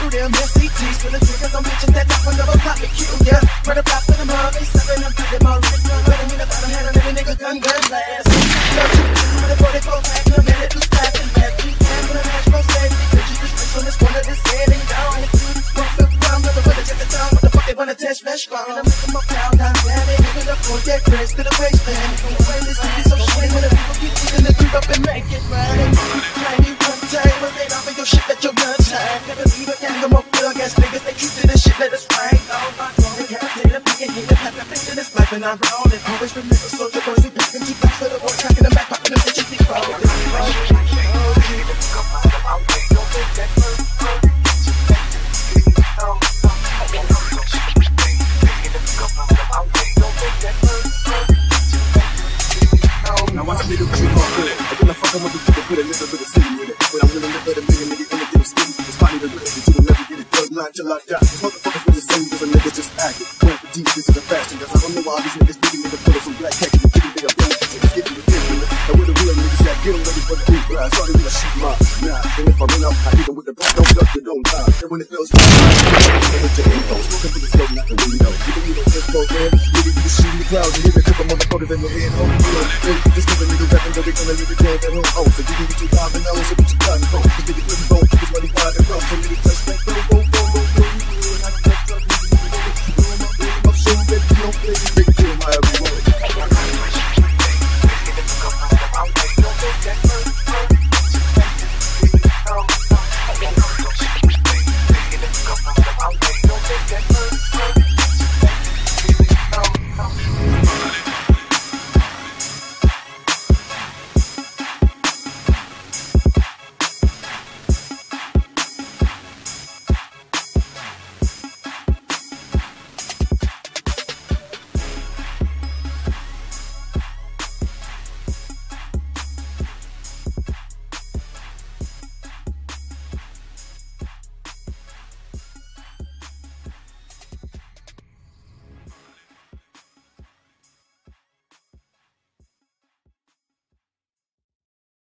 through them SCTs Full of niggas, I'm bitches that knock another pocket cue, yeah. Run a block for them all, they suckin' them, put them all in the Let them in the bottom, had another nigga gun gun blast Yo, shoot with a 44 pack, and a minute to slap and rap We can with a match, bro, save Bitches just switch on this one of this head and down One flip round, another bullet, check the time. What the fuck, they wanna test flesh bomb And I'm making my pound I'm down, they hit it up, go get crazy to the wasteland Don't play this city, so shit, I never a gang of more gas niggas, they true to this shit, let us rain. Oh my god, they can't take it, picking, hit have a bitch in this life, and I'm rolling. Always remember, soldier boys, we picking two blocks for the boy, tracking them back, popping them bitches, deep rolling. Oh, now watch a nigga creep off good. And when I fuck, I'm gonna put a little bit of city in it. But I'm gonna live a line till I die. Motherfuckers was the same as a nigga just acting. Going for deep, this is a fashion. Cause I don't know why these niggas beating nigga put some black khakis and getting their ability. Niggas getting ridiculous. Now where the real niggas at, get them ready for the deep ride. Started with a shoot my nah. And if I run out, I hit them with the black, don't duck, you don't die. And when it feels good, I'm with your info. Smoking for the flow, not the window. Giving you the info, man. You shoot in the clouds and hit a couple motherfuckers in your head. Oh, you know, baby, just cause a nigga rapping, though they gonna leave it there at home. Oh, so you can get your five and oh, so what you got and go. Go,